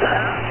that.